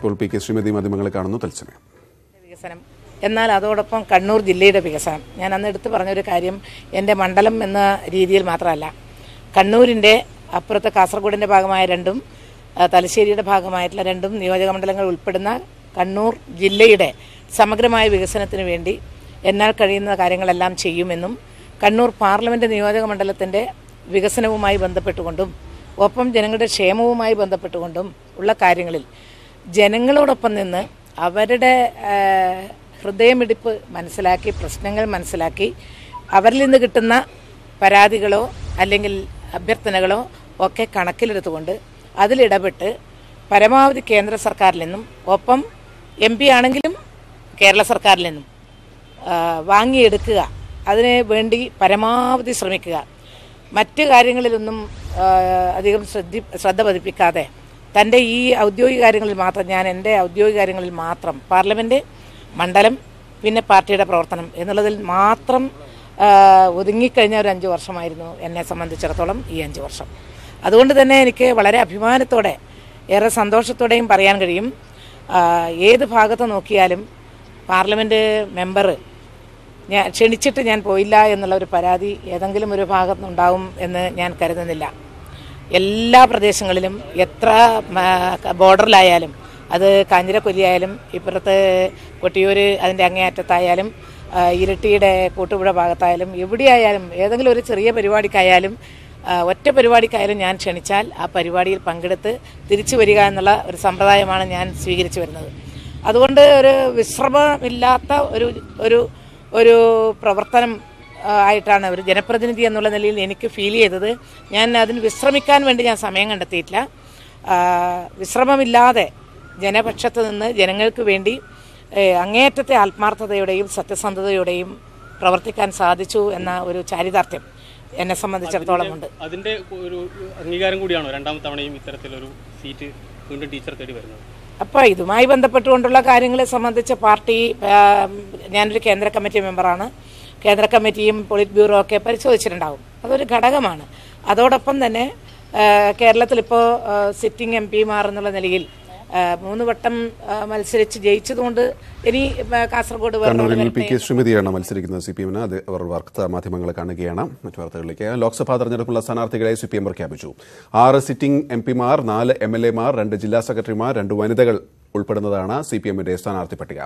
ഇപ്പോൾ P K Shrimati മാധ്യമങ്ങളെ കാണുന്നു. തത്സമയം. വികസനം. എന്നാൽ അതോടൊപ്പം കണ്ണൂർ ജില്ലയുടെ വികസനം. ഞാൻ അന്ന് എടുത്തു പറഞ്ഞൊരു കാര്യം എന്റെ മണ്ഡലം എന്ന രീതിയിൽ മാത്രമല്ല. കണ്ണൂരിന്റെ അപ്പുറത്ത് കാസർഗോഡിന്റെ ഭാഗമായ രണ്ടും തലശ്ശേരിയുടെ ഭാഗമായിട്ടുള്ള രണ്ടും നിയോജക മണ്ഡലങ്ങൾ ഉൾപ്പെടുന്ന കണ്ണൂർ ജില്ലയുടെ സമഗ്രമായ വികസനത്തിന് വേണ്ടി എന്നാൽ കഴിയുന്ന കാര്യങ്ങളെല്ലാം ചെയ്യുമെന്നും കണ്ണൂർ പാർലമെന്റ് നിയോജക മണ്ഡലത്തിന്റെ വികസനവുമായി ബന്ധപ്പെട്ടുകൊണ്ടും ഒപ്പം ജനങ്ങളുടെ ക്ഷേമവുമായി ബന്ധപ്പെട്ടുകൊണ്ടും ഉള്ള കാര്യങ്ങളിൽ ജനങ്ങളോടൊപ്പം നിന്ന് അവരുടെ ഹൃദയമിടിപ്പ് മനസ്സിലാക്കി പ്രശ്നങ്ങൾ മനസ്സിലാക്കി അവരിൽ നിന്ന് കിട്ടുന്ന പരാതികളോ അല്ലെങ്കിൽ അഭ്യർത്ഥനകളോ ഒക്കെ കണക്കിലെടുത്തുകൊണ്ട് അതിലിടപെട്ട് പരമാവധി കേന്ദ്ര സർക്കാരിൽ നിന്നും ഒപ്പം എം പി ആണെങ്കിലും കേരള സർക്കാരിൽ നിന്നും വാങ്ങിയെടുക്കുക. അതിന് വേണ്ടി പരമാവധി ശ്രമിക്കുക. മറ്റ് കാര്യങ്ങളിലൊന്നും അധികം ശ്രദ്ധി ശ്രദ്ധ പതിപ്പിക്കാതെ തന്റെ ഈ ഔദ്യോഗിക കാര്യങ്ങളിൽ മാത്രം ഞാൻ എന്റെ ഔദ്യോഗിക കാര്യങ്ങളിൽ മാത്രം പാർലമെന്റ് മണ്ഡലം പിന്നെ പാർട്ടിയുടെ പ്രവർത്തനം എന്നുള്ളതിൽ മാത്രം ഒതുങ്ങിക്കഴിഞ്ഞ ഒരു അഞ്ച് വർഷമായിരുന്നു എന്നെ സംബന്ധിച്ചിടത്തോളം ഈ അഞ്ച് വർഷം. അതുകൊണ്ട് തന്നെ എനിക്ക് വളരെ അഭിമാനത്തോടെ ഏറെ സന്തോഷത്തോടെയും പറയാൻ കഴിയും. ഏത് ഭാഗത്ത് നോക്കിയാലും പാർലമെന്റ് മെമ്പർ ഞാൻ ക്ഷണിച്ചിട്ട് ഞാൻ പോയില്ല എന്നുള്ള ഒരു പരാതി ഏതെങ്കിലും ഒരു ഭാഗത്തുനിന്നുണ്ടാവും എന്ന് ഞാൻ കരുതുന്നില്ല. എല്ലാ പ്രദേശങ്ങളിലും എത്ര ബോർഡറിലായാലും അത് കാഞ്ഞിരക്കൊല്ലിയായാലും ഇപ്പുറത്ത് കൊട്ടിയൂർ അതിന്റെ അങ്ങേയറ്റത്തായാലും ഇരട്ടിയുടെ കൂട്ടുപുഴ ഭാഗത്തായാലും എവിടെയായാലും ഏതെങ്കിലും ഒരു ചെറിയ പരിപാടിക്കായാലും ഒറ്റ പരിപാടിക്കായാലും ഞാൻ ക്ഷണിച്ചാൽ ആ പരിപാടിയിൽ പങ്കെടുത്ത് തിരിച്ചു വരിക എന്നുള്ള ഒരു സമ്പ്രദായമാണ് ഞാൻ സ്വീകരിച്ചു വരുന്നത്. അതുകൊണ്ട് ഒരു വിശ്രമമില്ലാത്ത ഒരു ഒരു ഒരു പ്രവർത്തനം ആയിട്ടാണ് ഒരു ജനപ്രതിനിധി എന്നുള്ള നിലയിൽ എനിക്ക് ഫീൽ ചെയ്തത്. ഞാൻ അതിന് വിശ്രമിക്കാൻ വേണ്ടി ഞാൻ സമയം കണ്ടെത്തിയിട്ടില്ല. വിശ്രമമില്ലാതെ ജനപക്ഷത്ത് നിന്ന് ജനങ്ങൾക്ക് വേണ്ടി അങ്ങേറ്റത്തെ അങ്ങേയറ്റത്തെ ആത്മാർത്ഥതയോടെയും സത്യസന്ധതയോടെയും പ്രവർത്തിക്കാൻ സാധിച്ചു എന്ന ഒരു ചാരിതാർത്ഥ്യം എന്നെ സംബന്ധിച്ചിടത്തോളം ഉണ്ട്. അതിന്റെ ഒരു അംഗീകാരം കൂടിയാണോ രണ്ടാമത്തെ തവണയും ഇത്തരത്തിലൊരു സീറ്റ് വീണ്ടും ടീച്ചർ തേടി വരുന്നത്? അപ്പോൾ ഇതുമായി ബന്ധപ്പെട്ടുകൊണ്ടുള്ള കാര്യങ്ങളെ സംബന്ധിച്ച് പാർട്ടി ഞാനൊരു കേന്ദ്ര കമ്മിറ്റി മെമ്പറാണ്. കേന്ദ്ര കമ്മിറ്റിയും പോളിറ്റ് ബ്യൂറോ ഒക്കെ പരിശോധിച്ചിട്ടുണ്ടാവും. അതൊരു ഘടകമാണ്. അതോടൊപ്പം തന്നെ കേരളത്തിലിപ്പോൾ സിറ്റിംഗ് എം പിമാർ എന്നുള്ള നിലയിൽ മൂന്ന് വട്ടം മത്സരിച്ച് ജയിച്ചതുകൊണ്ട് ഇനി കാസർഗോഡ് കണ്ണൂരിൽ പി കെ ശ്രീമതിയാണ് മത്സരിക്കുന്നത് സി പി എമ്മിന്. അത് അവർ വാർത്താ മാധ്യമങ്ങളെ കാണുകയാണ്. മറ്റു വാർത്തകളിലേക്ക്. ലോക്സഭാ തെരഞ്ഞെടുപ്പുള്ള സ്ഥാനാർത്ഥികളെ സി പി എം പ്രഖ്യാപിച്ചു ആറ് സിറ്റിംഗ് എം പിമാർ നാല് എം എൽ എമാർ രണ്ട് ജില്ലാ സെക്രട്ടറിമാർ രണ്ട് വനിതകൾ ഉൾപ്പെടുന്നതാണ് സി പി എമ്മിന്റെ സ്ഥാനാർത്ഥി പട്ടിക.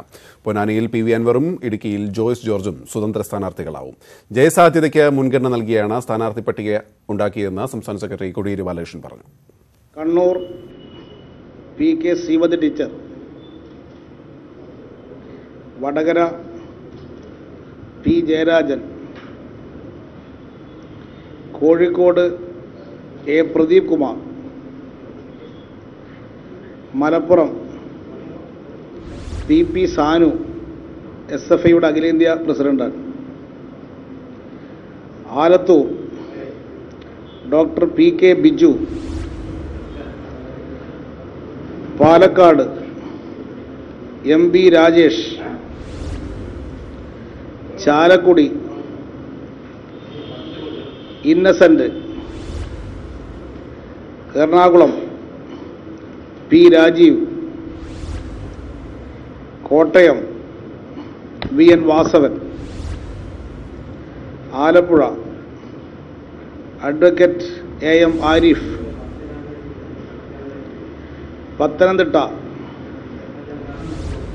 പൊന്നാനിയിൽ പി വി അൻവറും ഇടുക്കിയിൽ ജോയ്സ് ജോർജും സ്വതന്ത്ര സ്ഥാനാർത്ഥികളാവും. ജയസാധ്യതയ്ക്ക് മുൻഗണന നൽകിയാണ് സ്ഥാനാർത്ഥി പട്ടിക ഉണ്ടാക്കിയതെന്ന് സംസ്ഥാന സെക്രട്ടറി കോടിയേരി ബാലകൃഷ്ണൻ പറഞ്ഞു. Kannur P K Sreemathi teacher. Vadakara P Jayarajan. Kozhikode A Pradeep Kumar. Malappuram P P Sanu S F ഐയുടെ അഖിലേന്ത്യാ പ്രസിഡന്റാണ്. Alathur doctor P K Biju. Palakkad M B Rajesh. Chalakudy Innocent. Ernakulam P Rajeev. Kottayam V N Vasavan Alappuzha advocate A M Arif Pathanamthitta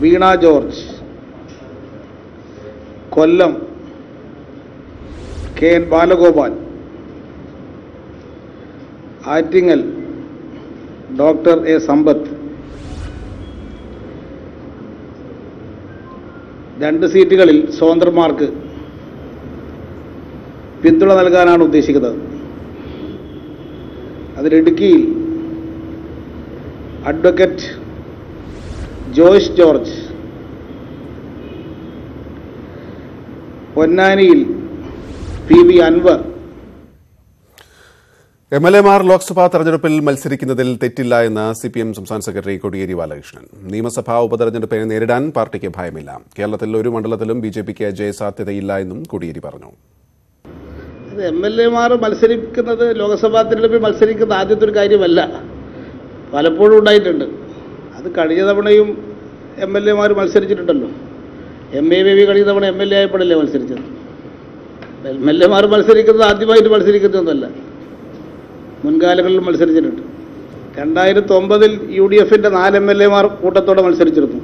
Veena George Kollam K N Balagopal Attingal doctor A Sampath രണ്ട് സീറ്റുകളിൽ സ്വതന്ത്രന്മാർക്ക് പിന്തുണ നൽകാനാണ് ഉദ്ദേശിക്കുന്നത്. അതിലിടുക്കിയിൽ advocate Joyce George പൊന്നാനിയിൽ P V Anvar M L എമാർ ലോക്സഭാ തെരഞ്ഞെടുപ്പിൽ മത്സരിക്കുന്നതിൽ തെറ്റില്ല എന്ന് സി പി എം സംസ്ഥാന സെക്രട്ടറി കോടിയേരി ബാലകൃഷ്ണൻ. നിയമസഭാ ഉപതെരഞ്ഞെടുപ്പിനെ നേരിടാൻ പാർട്ടിക്ക് ഭയമില്ല. കേരളത്തിൽ ഒരു മണ്ഡലത്തിലും ബി ജെ പിക്ക് ജയസാധ്യതയില്ല എന്നും കോടിയേരി പറഞ്ഞു. എം എൽ എമാർ മത്സരിക്കുന്നത് ലോക്സഭാ തെരഞ്ഞെടുപ്പിൽ മത്സരിക്കുന്ന ആദ്യത്തെ ഒരു കാര്യമല്ല. പലപ്പോഴും ഉണ്ടായിട്ടുണ്ട്. അത് കഴിഞ്ഞ തവണയും എം എൽ എമാർ മത്സരിച്ചിട്ടുണ്ടല്ലോ. എം എ ബേബി കഴിഞ്ഞ തവണ എം എൽ എ ആയപ്പോഴല്ലേ മത്സരിച്ചത്. എം എൽ എമാർ മത്സരിക്കുന്നത് ആദ്യമായിട്ട് മത്സരിക്കുന്നതൊന്നുമല്ല. മുൻകാലങ്ങളിൽ മത്സരിച്ചിട്ടുണ്ട്. രണ്ടായിരത്തി ഒമ്പതിൽ യു ഡി എഫിന്റെ നാല് എം എൽ എമാർ കൂട്ടത്തോടെ മത്സരിച്ചിരുന്നു.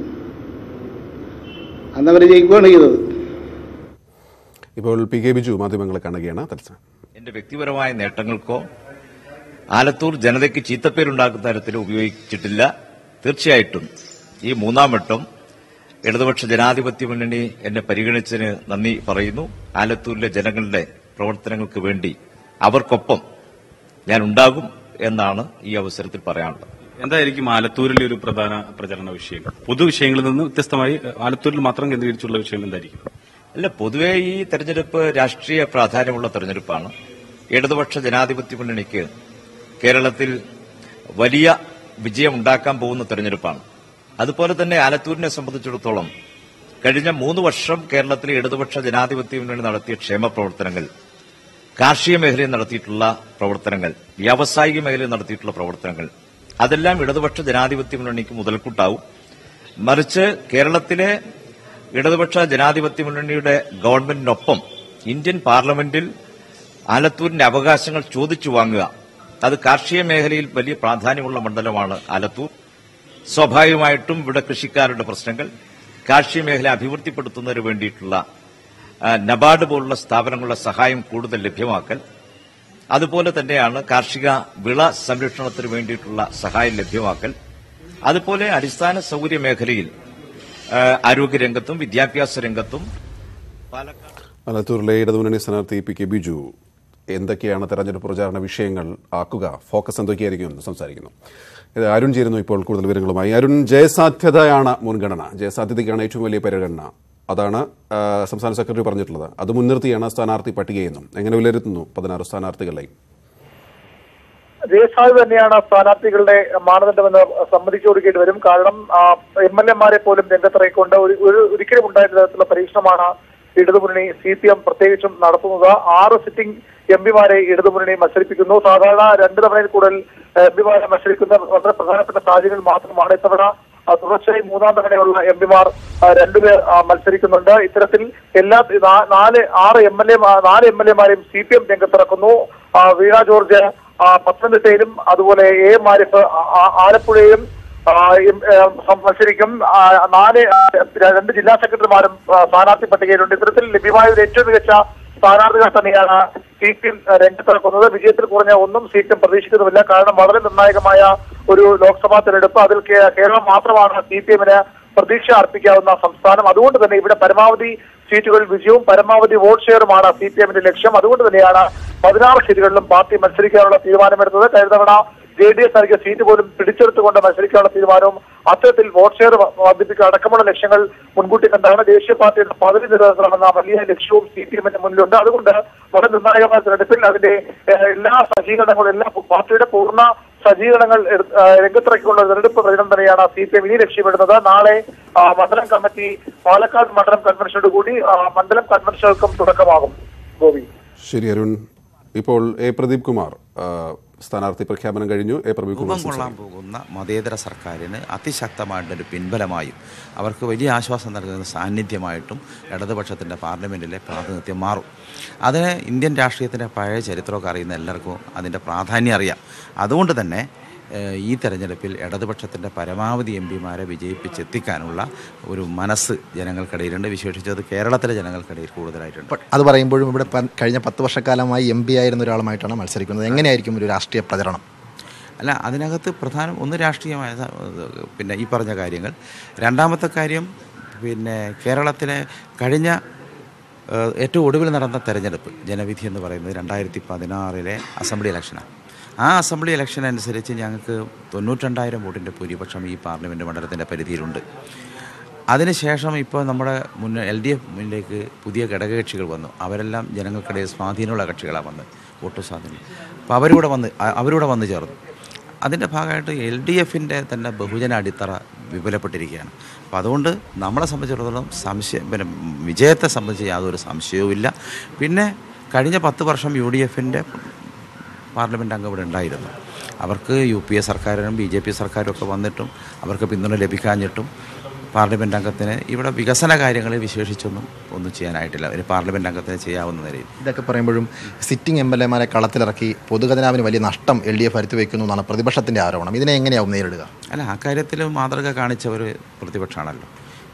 അന്നവർ ജയിക്കുകയാണ് ചെയ്തത്. ഇപ്പോൾ പി കെ ബിജു മാധ്യമങ്ങളെ കാണുകയാണ്. എന്റെ വ്യക്തിപരമായ നേട്ടങ്ങൾക്കോ ആലത്തൂർ ജനതയ്ക്ക് ചീത്തപ്പേരുണ്ടാക്കുന്ന തരത്തിൽ ഉപയോഗിച്ചിട്ടില്ല. തീർച്ചയായിട്ടും ഈ മൂന്നാം വട്ടം ഇടതുപക്ഷ ജനാധിപത്യ മുന്നണി എന്നെ പരിഗണിച്ചതിന് നന്ദി പറയുന്നു. ആലത്തൂരിലെ ജനങ്ങളുടെ പ്രവർത്തനങ്ങൾക്ക് വേണ്ടി അവർക്കൊപ്പം ഞാൻ ഉണ്ടാകും എന്നാണ് ഈ അവസരത്തിൽ പറയാനുള്ളത്. എന്തായിരിക്കും ആലത്തൂരിലെ ഒരു പ്രധാന പ്രചരണ വിഷയം? പൊതു വിഷയങ്ങളിൽ നിന്ന് വ്യത്യസ്തമായി ആലത്തൂരിൽ മാത്രം കേന്ദ്രീകരിച്ചുള്ള വിഷയം എന്തായിരിക്കും? അല്ല പൊതുവെ ഈ തെരഞ്ഞെടുപ്പ് രാഷ്ട്രീയ പ്രാധാന്യമുള്ള തെരഞ്ഞെടുപ്പാണ്. ഇടതുപക്ഷ ജനാധിപത്യ മുന്നണിക്ക് കേരളത്തിൽ വലിയ വിജയമുണ്ടാക്കാൻ പോകുന്ന തെരഞ്ഞെടുപ്പാണ്. അതുപോലെ തന്നെ ആലത്തൂരിനെ സംബന്ധിച്ചിടത്തോളം കഴിഞ്ഞ മൂന്ന് വർഷം കേരളത്തിലെ ഇടതുപക്ഷ ജനാധിപത്യ മുന്നണി നടത്തിയ ക്ഷേമ പ്രവർത്തനങ്ങൾ കാർഷിക മേഖലയിൽ നടത്തിയിട്ടുള്ള പ്രവർത്തനങ്ങൾ വ്യാവസായിക മേഖലയിൽ നടത്തിയിട്ടുള്ള പ്രവർത്തനങ്ങൾ അതെല്ലാം ഇടതുപക്ഷ ജനാധിപത്യ മുന്നണിക്ക് മുതൽക്കൂട്ടാവും. മറിച്ച് കേരളത്തിലെ ഇടതുപക്ഷ ജനാധിപത്യ മുന്നണിയുടെ ഗവൺമെന്റിനൊപ്പം ഇന്ത്യൻ പാർലമെന്റിൽ ആലത്തൂരിന്റെ അവകാശങ്ങൾ ചോദിച്ചു വാങ്ങുക അത് കാർഷിക മേഖലയിൽ വലിയ പ്രാധാന്യമുള്ള മണ്ഡലമാണ് ആലത്തൂർ. സ്വാഭാവികമായിട്ടും ഇവിടെ കൃഷിക്കാരുടെ പ്രശ്നങ്ങൾ കാർഷിക മേഖല അഭിവൃദ്ധിപ്പെടുത്തുന്നതിന് വേണ്ടിയിട്ടുള്ള നബാർഡ് പോലുള്ള സ്ഥാപനങ്ങളുടെ സഹായം കൂടുതൽ ലഭ്യമാക്കൽ. അതുപോലെ തന്നെയാണ് കാർഷിക വിള സംരക്ഷണത്തിന് വേണ്ടിയിട്ടുള്ള സഹായം ലഭ്യമാക്കൽ. അതുപോലെ അടിസ്ഥാന സൗകര്യ മേഖലയിൽ ആരോഗ്യരംഗത്തും വിദ്യാഭ്യാസ രംഗത്തും പാലക്കാട് ഇടതുമുന്നണി സ്ഥാനാർത്ഥി പി കെ ബിജു എന്തൊക്കെയാണ് തെരഞ്ഞെടുപ്പ് പ്രചാരണ വിഷയങ്ങൾ ആക്കുക ഫോക്കസ് എന്തൊക്കെയായിരിക്കും എന്ന് സംസാരിക്കുന്നു. അരുൺ ചേരുന്നു ഇപ്പോൾ കൂടുതൽ വിവരങ്ങളുമായി. അരുൺ ജയസാധ്യതയാണ് മുൻഗണന. ജയസാധ്യതയ്ക്കാണ് ഏറ്റവും വലിയ പരിഗണന. അതാണ് സംസ്ഥാന സെക്രട്ടറി പറഞ്ഞിട്ടുള്ളത്. അത് മുൻനിർത്തിയാണ് സ്ഥാനാർത്ഥി പട്ടികയെന്നും. എങ്ങനെ വിലയിരുത്തുന്നു പതിനാറ് സ്ഥാനാർത്ഥികളെയും ജയസാധ്യത തന്നെയാണ് സ്ഥാനാർത്ഥികളുടെ മാനദണ്ഡമെന്ന് സമ്മതിച്ചു കൊടുക്കേണ്ടി വരും. കാരണം എം എൽ എമാരെ പോലും രംഗത്തിറക്കിക്കൊണ്ട് ഒരു ഒരു ഒരിക്കലും ഉണ്ടായിരുന്ന തരത്തിലുള്ള പരീക്ഷണമാണ് ഇടതുമുന്നണി സി പി എം പ്രത്യേകിച്ചും നടത്തുന്നത്. ആറ് സിറ്റിംഗ് എം പിമാരെ ഇടതുമുന്നണി മത്സരിപ്പിക്കുന്നു. സാധാരണ രണ്ട് തവണയിൽ കൂടുതൽ എം പിമാരെ മത്സരിക്കുന്ന വളരെ പ്രധാനപ്പെട്ട സാഹചര്യങ്ങൾ മാത്രമാണ് ഇത്തവണ തുടർച്ചയായി മൂന്നാം തവണയുള്ള എം പിമാർ രണ്ടുപേർ മത്സരിക്കുന്നുണ്ട്. ഇത്തരത്തിൽ എല്ലാ നാല് ആറ് എം എൽ എ നാല് എം എൽ എമാരെയും സി പി എം രംഗത്തിറക്കുന്നു. വീണ ജോർജ് പത്തനംതിട്ടയിലും അതുപോലെ എ മാരിഫ് ആലപ്പുഴയിലും മത്സരിക്കും. നാല് രണ്ട് ജില്ലാ സെക്രട്ടറിമാരും സ്ഥാനാർത്ഥി പട്ടികയിലുണ്ട്. ഇത്തരത്തിൽ ലഭ്യമായ ഒരു ഏറ്റവും മികച്ച സ്ഥാനാർത്ഥികൾ തന്നെയാണ് സി പി എം രംഗത്തിറക്കുന്നത്. വിജയത്തിൽ കുറഞ്ഞ ഒന്നും സി പി എം പ്രതീക്ഷിക്കുന്നുമില്ല കാരണം വളരെ നിർണായകമായ ഒരു ലോക്സഭാ തെരഞ്ഞെടുപ്പ് അതിൽ കേരളം മാത്രമാണ് സി പി എമ്മിന് പ്രതീക്ഷ അർപ്പിക്കാവുന്ന സംസ്ഥാനം. അതുകൊണ്ട് തന്നെ ഇവിടെ പരമാവധി സീറ്റുകളിൽ വിജയവും പരമാവധി വോട്ട് ഷെയറുമാണ് സി പി എമ്മിന്റെ ലക്ഷ്യം. അതുകൊണ്ട് തന്നെയാണ് പതിനാറ് സീറ്റുകളിലും പാർട്ടി മത്സരിക്കാനുള്ള തീരുമാനമെടുത്തത്. കഴിഞ്ഞ തവണ ജെ ഡി എസ് നൽകിയ സീറ്റ് പോലും പിടിച്ചെടുത്തുകൊണ്ട് മത്സരിക്കാനുള്ള തീരുമാനവും അത്തരത്തിൽ വോട്ട് ഷെയർ വർദ്ധിപ്പിക്കുക അടക്കമുള്ള ലക്ഷ്യങ്ങൾ മുൻകൂട്ടി കണ്ടാണ് ദേശീയ പാർട്ടിയുടെ പദവി നിലനിർത്തണമെന്ന വലിയ ലക്ഷ്യവും സി പി എമ്മിന്റെ മുന്നിലുണ്ട്. അതുകൊണ്ട് വളരെ നിർണായകമായ തെരഞ്ഞെടുപ്പിൽ അതിന്റെ എല്ലാ സജ്ജീകരണങ്ങളും എല്ലാ പാർട്ടിയുടെ പൂർണ സജ്ജീകരണങ്ങൾ രംഗത്തിറക്കിക്കൊണ്ട് തെരഞ്ഞെടുപ്പ് പ്രചരണം തന്നെയാണ് സി പി എം ഇനി ലക്ഷ്യമിടുന്നത്. നാളെ മണ്ഡലം കമ്മിറ്റി പാലക്കാട് മണ്ഡലം കൺവെൻഷനോട് കൂടി മണ്ഡലം കൺവെൻഷനുകൾക്കും തുടക്കമാകും. ഗോപി. ശരി അരുൺ. ഇപ്പോൾ എ പ്രദീപ് കുമാർ സ്ഥാനാർത്ഥി പ്രഖ്യാപനം കഴിഞ്ഞു. എ. രൂപം കൊള്ളാൻ പോകുന്ന മതേതര സർക്കാരിന് അതിശക്തമായിട്ടൊരു പിൻബലമായും അവർക്ക് വലിയ ആശ്വാസം നൽകുന്ന സാന്നിധ്യമായിട്ടും ഇടതുപക്ഷത്തിന്റെ പാർലമെന്റിലെ പ്രാതിനിധ്യം മാറും. അതിന് ഇന്ത്യൻ രാഷ്ട്രീയത്തിന്റെ പഴയ ചരിത്രമൊക്കെ അറിയുന്ന എല്ലാവർക്കും അതിന്റെ പ്രാധാന്യം അറിയാം. അതുകൊണ്ട് തന്നെ ഈ തെരഞ്ഞെടുപ്പിൽ ഇടതുപക്ഷത്തിന്റെ പരമാവധി എം പിമാരെ വിജയിപ്പിച്ചെത്തിക്കാനുള്ള ഒരു മനസ്സ് ജനങ്ങൾക്കിടയിലുണ്ട്. വിശേഷിച്ചത് കേരളത്തിലെ ജനങ്ങൾക്കിടയിൽ കൂടുതലായിട്ടുണ്ട്. അത് പറയുമ്പോഴും ഇവിടെ കഴിഞ്ഞ പത്ത് വർഷക്കാലമായി എം പി ആയിരുന്ന ഒരാളുമായിട്ടാണ് മത്സരിക്കുന്നത്. എങ്ങനെയായിരിക്കും ഒരു രാഷ്ട്രീയ പ്രചരണം? അല്ല അതിനകത്ത് പ്രധാനം ഒന്ന് രാഷ്ട്രീയമായ പിന്നെ ഈ പറഞ്ഞ കാര്യങ്ങൾ. രണ്ടാമത്തെ കാര്യം പിന്നെ കേരളത്തിലെ കഴിഞ്ഞ ഏറ്റവും ഒടുവിൽ നടന്ന തെരഞ്ഞെടുപ്പ് ജനവിധി എന്ന് പറയുന്നത് രണ്ടായിരത്തി പതിനാറിലെ അസംബ്ലി ഇലക്ഷനാണ്. ആ അസംബ്ലി ഇലക്ഷൻ അനുസരിച്ച് ഞങ്ങൾക്ക് തൊണ്ണൂറ്റിരണ്ടായിരം വോട്ടിന്റെ ഭൂരിപക്ഷം ഈ പാർലമെന്റ് മണ്ഡലത്തിന്റെ പരിധിയിലുണ്ട്. അതിനുശേഷം ഇപ്പോൾ നമ്മുടെ മുന്നേ എൽ ഡി എഫിലേക്ക് പുതിയ ഘടകകക്ഷികൾ വന്നു. അവരെല്ലാം ജനങ്ങൾക്കിടയിൽ സ്വാധീനമുള്ള കക്ഷികളാണ് വന്നത് വോട്ട് സ്വാധീനം. അപ്പോൾ അവരൂടെ വന്ന് അവരൂടെ വന്ന് വന്നു ചേർന്നു. അതിന്റെ ഭാഗമായിട്ട് എൽ ഡി എഫിന്റെ തന്നെ ബഹുജന അടിത്തറ വിപുലപ്പെട്ടിരിക്കുകയാണ്. അപ്പോൾ അതുകൊണ്ട് നമ്മളെ സംബന്ധിച്ചിടത്തോളം സംശയം പിന്നെ വിജയത്തെ സംബന്ധിച്ച് യാതൊരു സംശയവുമില്ല. പിന്നെ കഴിഞ്ഞ പത്ത് വർഷം യു ഡി എഫിന്റെ പാർലമെന്റ് അംഗം ഇവിടെ ഉണ്ടായിരുന്നു. അവർക്ക് യു പി എ സർക്കാരിനും ബി ജെ പി സർക്കാരും ഒക്കെ വന്നിട്ടും അവർക്ക് പിന്തുണ ലഭിക്കാഞ്ഞിട്ടും പാർലമെന്റ് അംഗത്തിന് ഇവിടെ വികസന കാര്യങ്ങളെ വിശേഷിച്ചൊന്നും ഒന്നും ചെയ്യാനായിട്ടില്ല. ഒരു പാർലമെന്റ് അംഗത്തിന് ചെയ്യാവുന്ന നിലയിൽ. ഇതൊക്കെ പറയുമ്പോഴും സിറ്റിംഗ് എം എൽ എമാരെ കളത്തിലിറക്കി പൊതുഖജനാവിന് വലിയ നഷ്ടം എൽ ഡി എഫ് വരുത്തി വയ്ക്കുന്നു എന്നാണ് പ്രതിപക്ഷത്തിന്റെ ആരോപണം. ഇതിനെ എങ്ങനെയാവും നേരിടുക? അല്ല ആ കാര്യത്തിൽ മാതൃക കാണിച്ചവർ പ്രതിപക്ഷമാണല്ലോ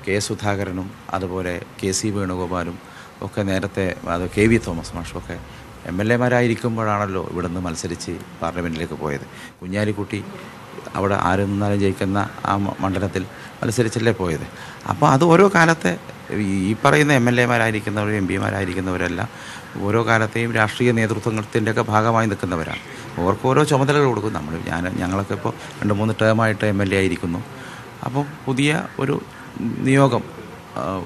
കെ സുധാകരനും അതുപോലെ കെ സി വേണുഗോപാലും ഒക്കെ നേരത്തെ അത് കെ വി തോമസ് മാഷും ഒക്കെ എം എൽ എമാരായിരിക്കുമ്പോഴാണല്ലോ ഇവിടുന്ന് മത്സരിച്ച് പാർലമെന്റിലേക്ക് പോയത്. കുഞ്ഞാലിക്കുട്ടി അവിടെ ആര് നിന്നാലും ജയിക്കുന്ന ആ മണ്ഡലത്തിൽ മത്സരിച്ചല്ലേ പോയത്. അപ്പോൾ അത് ഓരോ കാലത്തെ ഈ- പറയുന്ന എം എൽ എമാരായിരിക്കുന്നവരും എം പിമാരായിരിക്കുന്നവരെല്ലാം ഓരോ കാലത്തെയും രാഷ്ട്രീയ നേതൃത്വത്തിന്റെയൊക്കെ ഭാഗമായി നിൽക്കുന്നവരാണ്. അവർക്ക് ഓരോ ചുമതലകൾ കൊടുക്കും. നമ്മൾ ഞാൻ ഞങ്ങളൊക്കെ ഇപ്പോൾ രണ്ട് മൂന്ന് ടേമായിട്ട് എം എൽ എ ആയിരിക്കുന്നു. അപ്പോൾ പുതിയ ഒരു നിയോഗം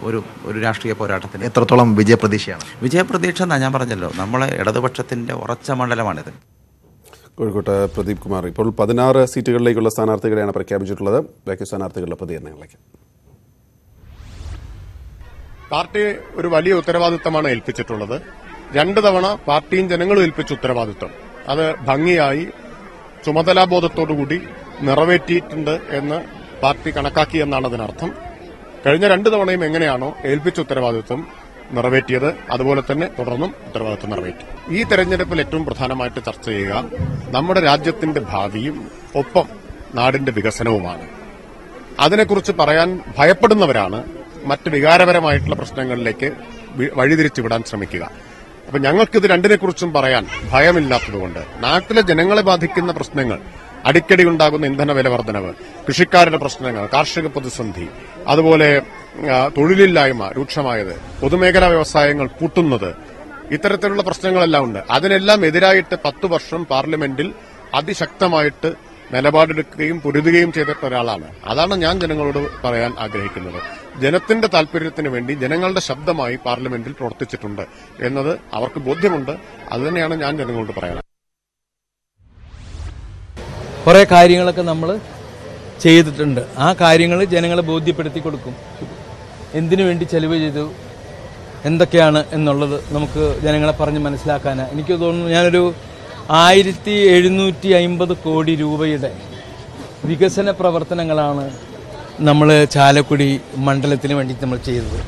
ഒരു ഒരു രാഷ്ട്രീയ പോരാട്ടത്തിന്. എത്രത്തോളം വിജയപ്രതീക്ഷയാണ്? വിജയപ്രതീക്ഷ എന്നാ ഞാൻ പറഞ്ഞല്ലോ. നമ്മളെ ഇടതുപക്ഷത്തിന്റെ ഉറച്ച മണ്ഡലമാണിത്. കോഴിക്കോട്ട് പ്രദീപ് കുമാർ ഇപ്പോൾ പതിനാറ് സീറ്റുകളിലേക്കുള്ള സ്ഥാനാർത്ഥികളെയാണ് പ്രഖ്യാപിച്ചിട്ടുള്ളത്. ബാക്കി സ്ഥാനാർത്ഥികളുടെ പ്രതികരണങ്ങളിലേക്ക്. പാർട്ടി ഒരു വലിയ ഉത്തരവാദിത്തമാണ് ഏൽപ്പിച്ചിട്ടുള്ളത്. രണ്ട് തവണ പാർട്ടിയും ജനങ്ങളും ഏൽപ്പിച്ച ഉത്തരവാദിത്തം. അത് ഭംഗിയായി ചുമതലാബോധത്തോടുകൂടി നിറവേറ്റിയിട്ടുണ്ട് എന്ന് പാർട്ടി കണക്കാക്കി എന്നാണ് അതിനർത്ഥം. കഴിഞ്ഞ രണ്ട് തവണയും എങ്ങനെയാണോ ഏൽപ്പിച്ച ഉത്തരവാദിത്വം നിറവേറ്റിയത് അതുപോലെ തന്നെ തുടർന്നും ഉത്തരവാദിത്വം നിറവേറ്റി. ഈ തെരഞ്ഞെടുപ്പിൽ ഏറ്റവും പ്രധാനമായിട്ട് ചർച്ച ചെയ്യുക നമ്മുടെ രാജ്യത്തിന്റെ ഭാവിയും ഒപ്പം നാടിന്റെ വികസനവുമാണ്. അതിനെക്കുറിച്ച് പറയാൻ ഭയപ്പെടുന്നവരാണ് മറ്റ് വികാരപരമായിട്ടുള്ള പ്രശ്നങ്ങളിലേക്ക് വഴിതിരിച്ചുവിടാൻ വഴിതിരിച്ചു വിടാൻ ശ്രമിക്കുക. അപ്പൊ ഞങ്ങൾക്കിത് രണ്ടിനെക്കുറിച്ചും പറയാൻ ഭയമില്ലാത്തതുകൊണ്ട് നാട്ടിലെ ജനങ്ങളെ ബാധിക്കുന്ന പ്രശ്നങ്ങൾ അടിക്കടി ഉണ്ടാകുന്ന ഇന്ധന വില വർധനവ് കൃഷിക്കാരുടെ പ്രശ്നങ്ങൾ കാർഷിക പ്രതിസന്ധി അതുപോലെ തൊഴിലില്ലായ്മ രൂക്ഷമായത് പൊതുമേഖലാ വ്യവസായങ്ങൾ പൂട്ടുന്നത് ഇത്തരത്തിലുള്ള പ്രശ്നങ്ങളെല്ലാം ഉണ്ട്. അതിനെല്ലാം എതിരായിട്ട് പത്തു വർഷം പാർലമെന്റിൽ അതിശക്തമായിട്ട് നിലപാടെടുക്കുകയും പൊരുതുകയും ചെയ്തിട്ട് ഒരാളാണ്. അതാണ് ഞാൻ ജനങ്ങളോട് പറയാൻ ആഗ്രഹിക്കുന്നത്. ജനത്തിന്റെ താല്പര്യത്തിന് വേണ്ടി ജനങ്ങളുടെ ശബ്ദമായി പാർലമെന്റിൽ പ്രവർത്തിച്ചിട്ടുണ്ട് എന്നത് അവർക്ക് ബോധ്യമുണ്ട്. അതുതന്നെയാണ് ഞാൻ ജനങ്ങളോട് പറയാൻ കുറേ കാര്യങ്ങളൊക്കെ നമ്മൾ ചെയ്തിട്ടുണ്ട്. ആ കാര്യങ്ങൾ ജനങ്ങളെ ബോധ്യപ്പെടുത്തി കൊടുക്കും. എന്തിനു വേണ്ടി ചെലവ് ചെയ്തു? എന്തൊക്കെയാണ് എന്നുള്ളത് നമുക്ക് ജനങ്ങളെ പറഞ്ഞ് മനസ്സിലാക്കാനാണ് എനിക്ക് തോന്നുന്നു ഞാനൊരു ആയിരത്തി എഴുന്നൂറ്റി അമ്പത് കോടി രൂപയുടെ വികസന പ്രവർത്തനങ്ങളാണ് നമ്മൾ ചാലക്കുടി മണ്ഡലത്തിന് വേണ്ടി നമ്മൾ ചെയ്തത്.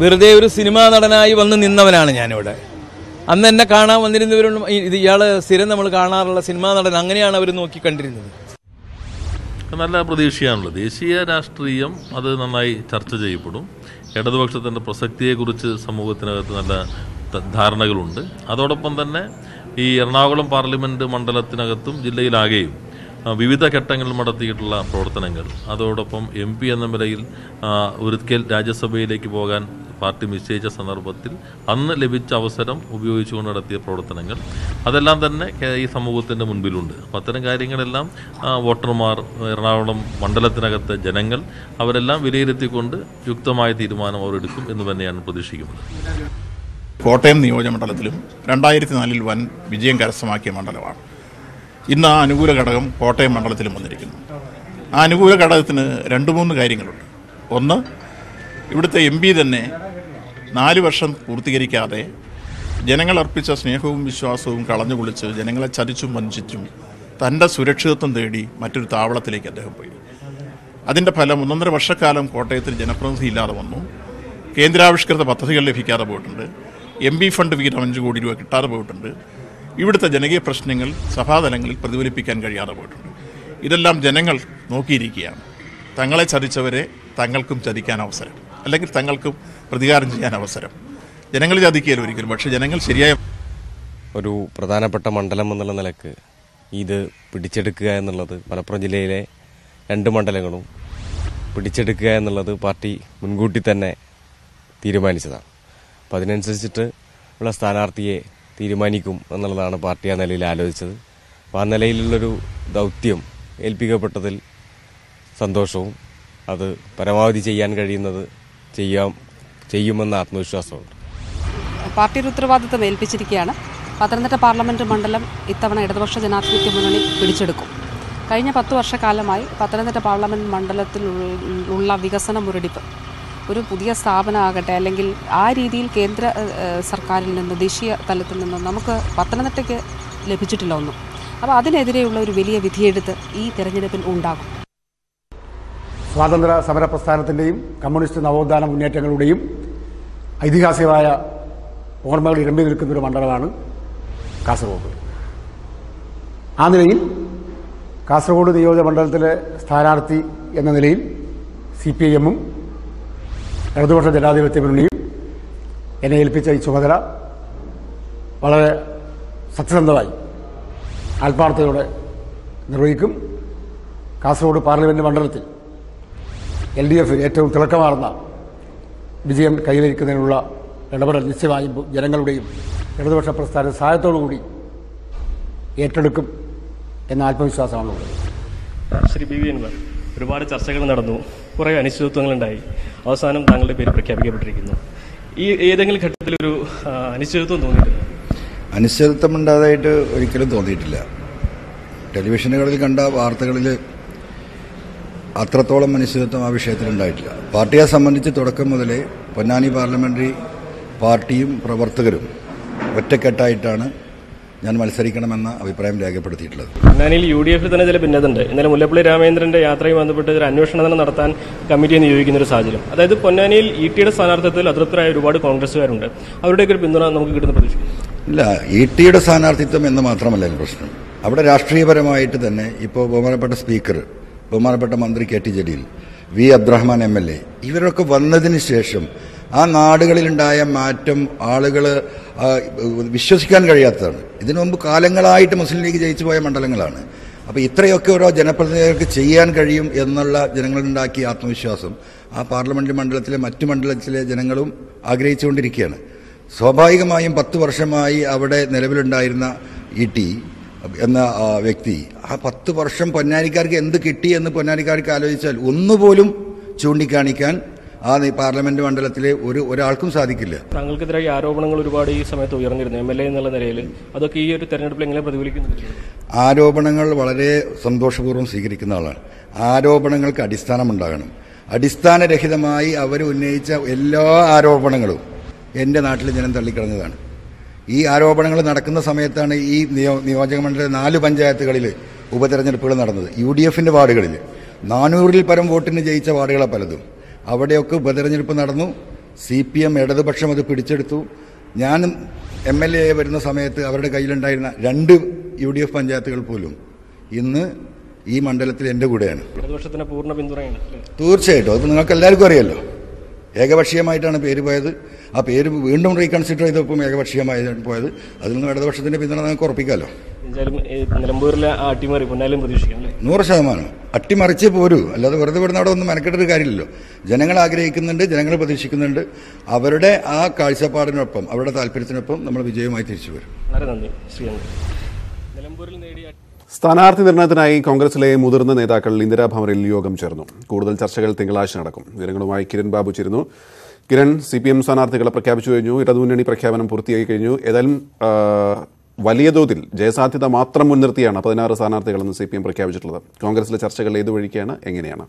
വെറുതെ ഒരു സിനിമാ നടനായി വന്ന് നിന്നവനാണ് ഞാനിവിടെ. അന്ന് എന്നെ കാണാൻ വന്നിരുന്നവരും ഇത് ഇയാൾ സ്ഥിരം നമ്മൾ കാണാറുള്ള സിനിമാ നടൻ അങ്ങനെയാണ് അവർ നോക്കി കണ്ടിരുന്നത് നല്ല പ്രതീക്ഷയാണുള്ളത്. ദേശീയ രാഷ്ട്രീയം അത് നന്നായി ചർച്ച ചെയ്യപ്പെടും. ഇടതുപക്ഷത്തിന്റെ പ്രസക്തിയെക്കുറിച്ച് സമൂഹത്തിനകത്ത് നല്ല ധാരണകളുണ്ട്. അതോടൊപ്പം തന്നെ ഈ എറണാകുളം പാർലമെന്റ് മണ്ഡലത്തിനകത്തും ജില്ലയിലാകെയും വിവിധ ഘട്ടങ്ങളിൽ നടത്തിയിട്ടുള്ള പ്രവർത്തനങ്ങൾ. അതോടൊപ്പം എം പി എന്ന നിലയിൽ ഒരിക്കൽ രാജ്യസഭയിലേക്ക് പോകാൻ പാർട്ടി നിശ്ചയിച്ച സന്ദർഭത്തിൽ അന്ന് ലഭിച്ച അവസരം ഉപയോഗിച്ചുകൊണ്ട് നടത്തിയ പ്രവർത്തനങ്ങൾ. അതെല്ലാം തന്നെ ഈ സമൂഹത്തിന്റെ മുൻപിലുണ്ട്. അപ്പോൾ അത്തരം കാര്യങ്ങളെല്ലാം വോട്ടർമാർ എറണാകുളം മണ്ഡലത്തിനകത്തെ ജനങ്ങൾ അവരെല്ലാം വിലയിരുത്തിക്കൊണ്ട് യുക്തമായ തീരുമാനം അവരെടുക്കും എന്ന് തന്നെയാണ് പ്രതീക്ഷിക്കുന്നത്. കോട്ടയം നിയോജകമണ്ഡലത്തിലും രണ്ടായിരത്തി നാലിൽ വൻ വിജയം കരസ്ഥമാക്കിയ മണ്ഡലമാണ്. ഇന്ന് ആ അനുകൂല ഘടകം കോട്ടയം മണ്ഡലത്തിലും വന്നിരിക്കുന്നു. ആ അനുകൂല ഘടകത്തിന് രണ്ട് മൂന്ന് കാര്യങ്ങളുണ്ട്. ഒന്ന് ഇവിടുത്തെ എം പി തന്നെ നാല് വർഷം പൂർത്തീകരിക്കാതെ ജനങ്ങൾ അർപ്പിച്ച സ്നേഹവും വിശ്വാസവും കളഞ്ഞു കുളിച്ച് ജനങ്ങളെ ചതിച്ചും വഞ്ചിച്ചും തന്റെ സുരക്ഷിതത്വം തേടി മറ്റൊരു താവളത്തിലേക്ക് അദ്ദേഹം പോയി. അതിന്റെ ഫലം ഒന്നൊന്നര വർഷക്കാലം കോട്ടയത്തിൽ ജനപ്രതിനിധി ഇല്ലാതെ വന്നു. കേന്ദ്രാവിഷ്കൃത പദ്ധതികൾ ലഭിക്കാതെ പോയിട്ടുണ്ട്. എം പി ഫണ്ട് വിഹിതം അഞ്ച് കോടി രൂപ കിട്ടാതെ പോയിട്ടുണ്ട്. ഇവിടുത്തെ ജനകീയ പ്രശ്നങ്ങൾ സഭാതലങ്ങളിൽ പ്രതിഫലിപ്പിക്കാൻ കഴിയാതെ പോയിട്ടുണ്ട്. ഇതെല്ലാം ജനങ്ങൾ നോക്കിയിരിക്കുകയാണ്. തങ്ങളെ ചതിച്ചവരെ തങ്ങൾക്കും ചതിക്കാൻ അവസരം. അല്ലെങ്കിൽ തങ്ങൾക്കും പ്രതികാരം ചെയ്യാൻ അവസരം. ജനങ്ങൾ ചതിക്കുകയില്ല ഒരിക്കലും പക്ഷേ ജനങ്ങൾ ശരിയായ ഒരു പ്രധാനപ്പെട്ട മണ്ഡലം എന്നുള്ള നിലയ്ക്ക് ഇത് പിടിച്ചെടുക്കുക എന്നുള്ളത് മലപ്പുറം ജില്ലയിലെ രണ്ട് മണ്ഡലങ്ങളും പിടിച്ചെടുക്കുക എന്നുള്ളത് പാർട്ടി മുൻകൂട്ടി തന്നെ തീരുമാനിച്ചതാണ്. അപ്പോൾ അതിനനുസരിച്ചിട്ട് ഉള്ള സ്ഥാനാർത്ഥിയെ തീരുമാനിക്കും എന്നുള്ളതാണ് പാർട്ടി ആ നിലയിൽ ആലോചിച്ചത്. അപ്പോൾ ആ നിലയിലുള്ളൊരു ദൗത്യം ഏൽപ്പിക്കപ്പെട്ടതിൽ സന്തോഷവും അത് പരമാവധി ചെയ്യാൻ കഴിയുന്നത് ചെയ്യാം ചെയ്യുമെന്ന ആത്മവിശ്വാസമുണ്ട് പാർട്ടിയുടെ ഉത്തരവാദിത്തം ഏൽപ്പിച്ചിരിക്കുകയാണ്. പത്തനംതിട്ട പാർലമെന്റ് മണ്ഡലം ഇത്തവണ ഇടതുപക്ഷ ജനാധിപത്യ മുന്നണി പിടിച്ചെടുക്കും. കഴിഞ്ഞ പത്ത് വർഷക്കാലമായി പത്തനംതിട്ട പാർലമെന്റ് മണ്ഡലത്തിൽ ഉള്ള വികസന മുരടിപ്പ്. ഒരു പുതിയ സ്ഥാപനമാകട്ടെ അല്ലെങ്കിൽ ആ രീതിയിൽ കേന്ദ്ര സർക്കാരിൽ നിന്ന് ദേശീയ തലത്തിൽ നിന്നും നമുക്ക് പത്തനംതിട്ടയ്ക്ക് ലഭിച്ചിട്ടില്ല ഒന്നും. അപ്പോൾ അതിനെതിരെയുള്ള ഒരു വലിയ വിധിയെടുത്ത് ഈ തെരഞ്ഞെടുപ്പിൽ ഉണ്ടാകും. സ്വാതന്ത്ര്യ സമര പ്രസ്ഥാനത്തിന്റെയും കമ്മ്യൂണിസ്റ്റ് നവോത്ഥാന മുന്നേറ്റങ്ങളുടെയും ഐതിഹാസികമായ ഓർമ്മകൾ ഇരമ്പി നിൽക്കുന്ന ഒരു മണ്ഡലമാണ് കാസർഗോഡ്. ആ നിലയിൽ കാസർഗോഡ് നിയോജക മണ്ഡലത്തിലെ സ്ഥാനാർത്ഥി എന്ന നിലയിൽ സി പി ഐ എമ്മും ഇടതുപക്ഷ ജനാധിപത്യ മുന്നണിയും എന്നെ ഏൽപ്പിച്ച ഈ ചുമതല വളരെ സത്യസന്ധമായി ആത്മാർത്ഥതയോടെ നിർവഹിക്കും. കാസർഗോഡ് പാർലമെന്റ് മണ്ഡലത്തിൽ എൽ ഡി എഫ് ഏറ്റവും തിളക്കമാർന്ന വിജയം കൈവരിക്കുന്നതിനുള്ള ഇടപെടൽ നിശ്ചയമായും ജനങ്ങളുടെയും ഇടതുപക്ഷ പ്രസ്ഥാന സഹായത്തോടുകൂടി ഏറ്റെടുക്കും എന്ന ആത്മവിശ്വാസമാണുള്ളത്. ശ്രീ ബി വി അൻവർ ഒരുപാട് ചർച്ചകൾ നടന്നു. കുറേ അനിശ്ചിതത്വങ്ങളുണ്ടായി. അവസാനം താങ്കളുടെ പേര് പ്രഖ്യാപിക്കപ്പെട്ടിരിക്കുന്നു. ഈ ഏതെങ്കിലും ഘട്ടത്തിലൊരു ഒരു അനിശ്ചിതത്വം തോന്നിയിട്ടില്ല അനിശ്ചിതത്വം ഉണ്ടാതായിട്ട് ഒരിക്കലും തോന്നിയിട്ടില്ല. ടെലിവിഷനുകളിൽ കണ്ട വാർത്തകളിൽ അത്രത്തോളം അനിശ്ചിതത്വം ആ വിഷയത്തിൽ ഉണ്ടായിട്ടില്ല. പാർട്ടിയെ സംബന്ധിച്ച് തുടക്കം മുതലേ പൊന്നാനി പാർലമെന്ററി പാർട്ടിയും പ്രവർത്തകരും ഒറ്റക്കെട്ടായിട്ടാണ് ഞാൻ മത്സരിക്കണമെന്ന അഭിപ്രായം രേഖപ്പെടുത്തിയിട്ടുള്ളത്. പൊന്നാനിയിൽ യു ഡി എഫിൽ തന്നെ ചില ഭിന്നതുണ്ട് ഇന്നലെ മുല്ലപ്പള്ളി രാമേന്ദ്രന്റെ യാത്രയുമായി ബന്ധപ്പെട്ട് ഒരു അന്വേഷണം തന്നെ നടത്താൻ കമ്മിറ്റിയെ നിയോഗിക്കുന്ന ഒരു സാഹചര്യം. അതായത് പൊന്നാനിയിൽ ഇ ടിയുടെ സ്ഥാനാർത്ഥിത്വത്തിൽ അതൃപ്തരായ ഒരുപാട് കോൺഗ്രസ്സുകാരുണ്ട്. അവരുടെയൊക്കെ ഒരു പിന്തുണ നമുക്ക് കിട്ടുന്ന പ്രതീക്ഷിക്കും ഇല്ല ഇ ടിയുടെ സ്ഥാനാർത്ഥിത്വം എന്ന് മാത്രമല്ല പ്രശ്നം. അവിടെ രാഷ്ട്രീയപരമായിട്ട് തന്നെ ഇപ്പോൾ ബഹുമാനപ്പെട്ട സ്പീക്കർ ബഹുമാനപ്പെട്ട മന്ത്രി K T Jaleel V Abdurahman M L A ഇവരൊക്കെ വന്നതിന് ശേഷം ആ നാടുകളിലുണ്ടായ മാറ്റം ആളുകൾ വിശ്വസിക്കാൻ കഴിയാത്തതാണ്. ഇതിനു മുമ്പ് കാലങ്ങളായിട്ട് മുസ്ലിം ലീഗ് ജയിച്ചു പോയ മണ്ഡലങ്ങളാണ്. അപ്പോൾ ഇത്രയൊക്കെ ഓരോ ജനപ്രതിനിധികൾക്ക് ചെയ്യാൻ കഴിയും എന്നുള്ള ജനങ്ങളുണ്ടാക്കിയ ആത്മവിശ്വാസം ആ പാർലമെന്റ് മണ്ഡലത്തിലെ മറ്റു മണ്ഡലത്തിലെ ജനങ്ങളും ആഗ്രഹിച്ചുകൊണ്ടിരിക്കുകയാണ്. സ്വാഭാവികമായും പത്ത് വർഷമായി അവിടെ നിലവിലുണ്ടായിരുന്ന ഇ ടി എന്ന വ്യക്തി ആ പത്ത് വർഷം പൊന്നാനിക്കാർക്ക് എന്ത് കിട്ടി എന്ന് പൊന്നാനിക്കാർക്ക് ആലോചിച്ചാൽ ഒന്നുപോലും ചൂണ്ടിക്കാണിക്കാൻ ആ പാർലമെന്റ് മണ്ഡലത്തിലെ ഒരു ഒരാൾക്കും സാധിക്കില്ല. താങ്കൾക്കെതിരെ ആരോപണങ്ങൾ ഒരുപാട് ഈ സമയത്ത് ഉയർന്നിരുന്നു എം എൽ എ എന്നുള്ള നിലയിൽ അതൊക്കെ ഈ ഒരു തെരഞ്ഞെടുപ്പിൽ എങ്ങനെ പ്രതിഫലിക്കുന്നു ആരോപണങ്ങൾ വളരെ സന്തോഷപൂർവം സ്വീകരിക്കുന്ന ആളാണ്. ആരോപണങ്ങൾക്ക് അടിസ്ഥാനമുണ്ടാകണം. അടിസ്ഥാനരഹിതമായി അവർ ഉന്നയിച്ച എല്ലാ ആരോപണങ്ങളും എന്റെ നാട്ടിൽ ജനം തള്ളിക്കളഞ്ഞതാണ്. ഈ ആരോപണങ്ങൾ നടക്കുന്ന സമയത്താണ് ഈ നിയോ നിയോജക മണ്ഡലത്തിലെ നാല് പഞ്ചായത്തുകളിൽ ഉപതെരഞ്ഞെടുപ്പുകൾ നടന്നത്. യു ഡി എഫിന്റെ വാർഡുകളിൽ. നാനൂറിൽ പരം വോട്ടിന് ജയിച്ച വാർഡുകളെ പലതും. അവിടെയൊക്കെ ഉപതെരഞ്ഞെടുപ്പ് നടന്നു. സി പി എം ഇടതുപക്ഷം അത് പിടിച്ചെടുത്തു. ഞാനും എം എൽ എ വരുന്ന സമയത്ത് അവരുടെ കയ്യിലുണ്ടായിരുന്ന രണ്ട് യു ഡി എഫ് പഞ്ചായത്തുകൾ പോലും ഇന്ന് ഈ മണ്ഡലത്തിൽ എന്റെ കൂടെയാണ്. തീർച്ചയായിട്ടും. അത് നിങ്ങൾക്ക് എല്ലാവർക്കും അറിയാലോ. ഏകപക്ഷീയമായിട്ടാണ് പേര് പോയത്. ആ പേര് വീണ്ടും റീകൺസിഡർ ചെയ്തപ്പോൾ ഏകപക്ഷീയമായി പോയത്. അതിൽ നിന്ന് ഇടതുപക്ഷത്തിന്റെ പിന്തുണ നമുക്ക് ഉറപ്പിക്കാമല്ലോ നിലമ്പൂരിലെ അട്ടിമറി പൊന്നാലും പ്രതീക്ഷിക്കാം അല്ലേ? നൂറ് ശതമാനം. അട്ടിമറിച്ച് പോരൂ. അല്ലാതെ വെറുതെ വിടുന്ന അവിടെ ഒന്നും മെനക്കെട്ടൊരു കാര്യമില്ലല്ലോ. ജനങ്ങൾ ആഗ്രഹിക്കുന്നുണ്ട് ജനങ്ങൾ പ്രതീക്ഷിക്കുന്നുണ്ട്. അവരുടെ ആ കാഴ്ചപ്പാടിനൊപ്പം അവരുടെ താല്പര്യത്തിനൊപ്പം നമ്മൾ വിജയമായി തിരിച്ചു വരും. നിലമ്പൂരിൽ നേടിയ സ്ഥാനാർത്ഥി നിർണയത്തിനായി കോൺഗ്രസിലെ മുതിർന്ന നേതാക്കൾ ഇന്ദിരാഭവനിൽ യോഗം ചേർന്നു. കൂടുതൽ ചർച്ചകൾ തിങ്കളാഴ്ച നടക്കും. വിവരങ്ങളുമായി കിരൺ ബാബു ചേരുന്നു. കിരൺ സി പി എം സ്ഥാനാർത്ഥികളെ പ്രഖ്യാപിച്ചു കഴിഞ്ഞു. ഇടതുമുന്നണി പ്രഖ്യാപനം പൂർത്തിയായി കഴിഞ്ഞു. ഏതായാലും വലിയ തോതിൽ ജയസാധ്യത മാത്രം മുൻനിർത്തിയാണ് പതിനാറ് സ്ഥാനാർത്ഥികളെന്ന് സി പി എം പ്രഖ്യാപിച്ചിട്ടുള്ളത്. കോൺഗ്രസിലെ ചർച്ചകൾ ഏത് വഴിക്കാണ് എങ്ങനെയാണ്?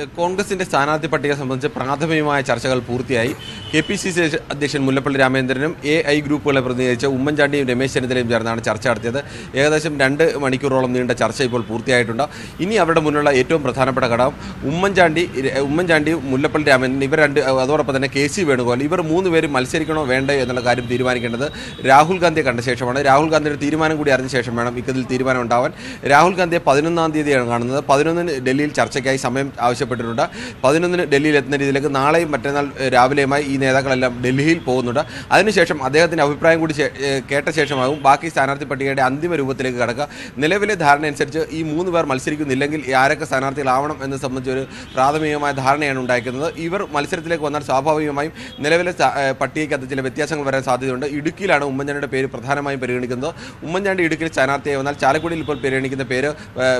ഏഹ് കോൺഗ്രസിന്റെ സ്ഥാനാർത്ഥി പട്ടിക സംബന്ധിച്ച് പ്രാഥമികമായ ചർച്ചകൾ പൂർത്തിയായി. കെ പി സി സി അധ്യക്ഷൻ മുല്ലപ്പള്ളി രാമേന്ദ്രനും എ ഐ ഗ്രൂപ്പുകളെ പ്രതിനിധീകരിച്ച് ഉമ്മൻചാണ്ടിയും രമേശ് ചെന്നിത്തലയും ചേർന്നാണ് ചർച്ച നടത്തിയത്. ഏകദേശം രണ്ട് മണിക്കൂറോളം നീണ്ട ചർച്ച ഇപ്പോൾ പൂർത്തിയായിട്ടുണ്ട്. ഇനി അവരുടെ മുന്നിലുള്ള ഏറ്റവും പ്രധാനപ്പെട്ട ഘടകം ഉമ്മൻചാണ്ടി ഉമ്മൻചാണ്ടി മുല്ലപ്പള്ളി രാമേന്ദ്രൻ ഇവർ രണ്ട് അതോടൊപ്പം തന്നെ കെ സി വേണുഗോപാൽ. ഇവർ മൂന്ന് പേരും മത്സരിക്കണോ വേണ്ടോ എന്നുള്ള കാര്യം തീരുമാനിക്കേണ്ടത് രാഹുൽ ഗാന്ധിയെ കണ്ട ശേഷമാണ്. രാഹുൽ ഗാന്ധിയുടെ തീരുമാനം കൂടി അറിഞ്ഞ ശേഷം വേണം ഇക്കതിൽ തീരുമാനം ഉണ്ടാവാൻ. രാഹുൽ ഗാന്ധിയെ പതിനൊന്നാം തീയതിയാണ് കാണുന്നത്. പതിനൊന്നിന് ഡൽഹിയിൽ ചർച്ചയ്ക്കായി സമയം ആവശ്യപ്പെട്ടിട്ടുണ്ട്. പതിനൊന്നിന് ഡൽഹിയിൽ എത്തുന്ന രീതിയിലേക്ക് നാളെയും മറ്റന്നാൾ രാവിലെയുമായി ഈ നേതാക്കളെല്ലാം ഡൽഹിയിൽ പോകുന്നുണ്ട്. അതിനുശേഷം അദ്ദേഹത്തിന്റെ അഭിപ്രായം കൂടി കേട്ട ശേഷമാകും. ബാക്കി സ്ഥാനാർത്ഥി പട്ടികയുടെ അന്തിമ രൂപത്തിലേക്ക് കടക്കുക. നിലവിലെ ധാരണ അനുസരിച്ച് ഈ മൂന്ന് പേർ മത്സരിക്കുന്നില്ലെങ്കിൽ ആരൊക്കെ സ്ഥാനാർത്ഥികളാവണം എന്ന് സംബന്ധിച്ച് ഒരു പ്രാഥമികമായ ധാരണയാണ് ഉണ്ടായിരിക്കുന്നത്. ഇവർ മത്സരത്തിലേക്ക് വന്നാൽ സ്വാഭാവികമായും നിലവിലെ പട്ടികയ്ക്കകത്ത് ചില വ്യത്യാസങ്ങൾ വരാൻ സാധ്യതയുണ്ട്. ഇടുക്കിയിലാണ് ഉമ്മൻചാണ്ടിയുടെ പേര് പ്രധാനമായും പരിഗണിക്കുന്നത്. ഉമ്മൻചാണ്ടി ഇടുക്കിയിൽ സ്ഥാനാർത്ഥിയായി വന്നാൽ ചാലക്കുടിയിൽ ഇപ്പോൾ പരിഗണിക്കുന്ന പേര്